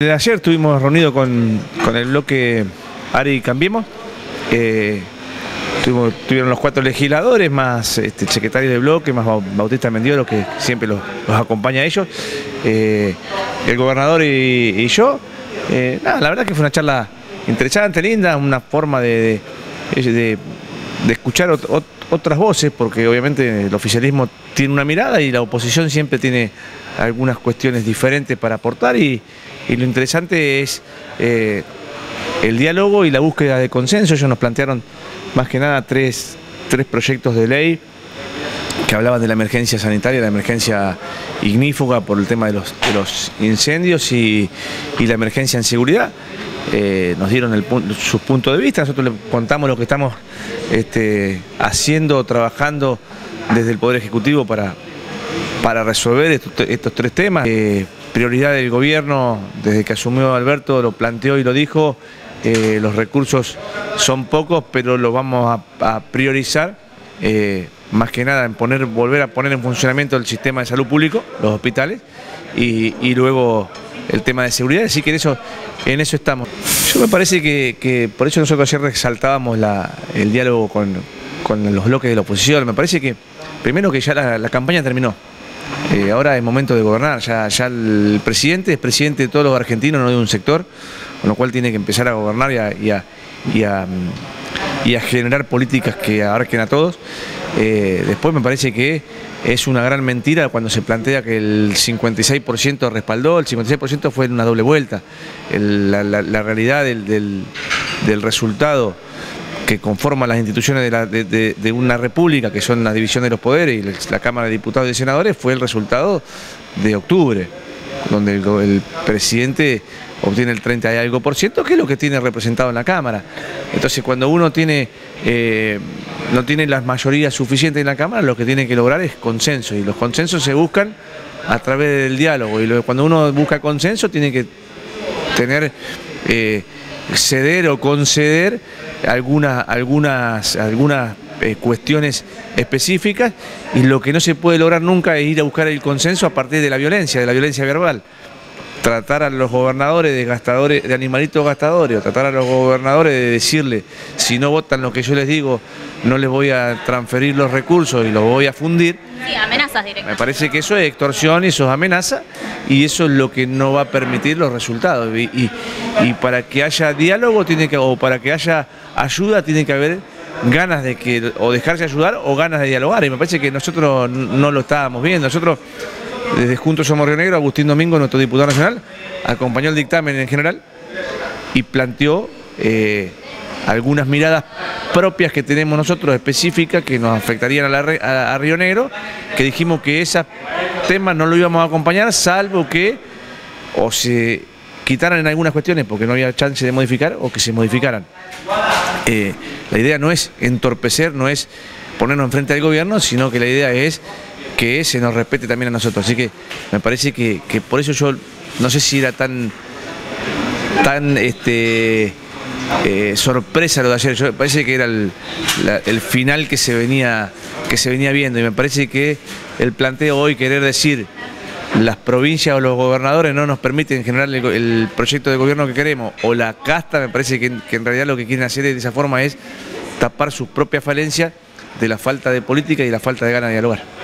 Ayer estuvimos reunidos con, con el bloque Ari Cambiemos. Eh, tuvieron los cuatro legisladores, más este, el secretario de bloque, más Bau- Bautista Mendioro, que siempre los, acompaña a ellos, eh, el gobernador y, yo. Eh, nada, la verdad que fue una charla interesante, linda, una forma de- de escuchar ot- ot- otras voces, porque obviamente el oficialismo tiene una mirada y la oposición siempre tiene algunas cuestiones diferentes para aportar y, y lo interesante es eh, el diálogo y la búsqueda de consenso. Ellos nos plantearon más que nada tres, tres proyectos de ley que hablaban de la emergencia sanitaria, la emergencia ignífuga por el tema de los, de los incendios y, y la emergencia en seguridad. Eh, nos dieron sus puntos de vista, nosotros le contamos lo que estamos este, haciendo, trabajando desde el Poder Ejecutivo para, para resolver estos, tres temas. Eh, prioridad del gobierno, desde que asumió Alberto, lo planteó y lo dijo, eh, los recursos son pocos, pero los vamos a, priorizar, más que nada en poner, volver a poner en funcionamiento el sistema de salud público, los hospitales, y luego el tema de seguridad, así que en eso, en eso estamos. Yo me parece que, que por eso nosotros ayer resaltábamos la- el diálogo con, con los bloques de la oposición, me parece que primero que ya la- campaña terminó. Eh, ahora es momento de gobernar, ya, ya el presidente es presidente de todos los argentinos, no de un sector, con lo cual tiene que empezar a gobernar y a, y a- y a generar políticas que abarquen a todos. Eh, después me parece que es una gran mentira cuando se plantea que el 56% respaldó, el 56% fue en una doble vuelta. El- la, realidad del- del- resultado que conforman las instituciones de, una república, que son la división de los poderes y la, Cámara de Diputados y Senadores, fue el resultado de octubre, donde el presidente obtiene el 30 y algo por ciento, que es lo que tiene representado en la Cámara. Entonces, cuando uno tiene, eh, no tiene las mayorías suficientes en la Cámara, lo que tiene que lograr es consenso, y los consensos se buscan a través del diálogo, y cuando uno busca consenso tiene que tener eh, ceder o conceder algunas algunas algunas eh, cuestiones específicas y lo que no se puede lograr nunca es ir a buscar el consenso a partir de la violencia, de la violencia verbal. Tratar a los gobernadores de gastadores, de animalitos gastadores, o tratar a los gobernadores de decirle, si no votan lo que yo les digo, no les voy a transferir los recursos y los voy a fundir. Sí, amenazas Me directas. parece que eso es extorsión, eso es amenaza y eso es lo que no va a permitir los resultados. Y, y- y para que haya diálogo tiene que, o para que haya ayuda tiene que haber ganas de que o dejarse ayudar o ganas de dialogar. Y me parece que nosotros no lo estábamos viendo. Nosotros, desde Juntos Somos Río Negro, Agustín Domingo, nuestro diputado nacional, acompañó el dictamen en general y planteó eh, algunas miradas propias que tenemos nosotros, específicas, que nos afectarían a, la Río Negro, que dijimos que esos temas no lo íbamos a acompañar, salvo que o se quitaran en algunas cuestiones porque no había chance de modificar o que se modificaran. Eh, la idea no es entorpecer, no es ponernos enfrente del gobierno, sino que la idea es que se nos respete también a nosotros. Así que me parece que, que por eso yo no sé si era tan tan este eh, sorpresa lo de ayer. Yo, me parece que era el, el final que se venía que se venía viendo y me parece que el planteo hoy querer decir las provincias o los gobernadores no nos permiten generar el, el proyecto de gobierno que queremos o la casta me parece que, que en realidad lo que quieren hacer de esa forma es tapar sus propias falencias de la falta de política y la falta de ganas de dialogar.